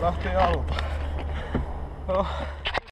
Lacht jou. Oh.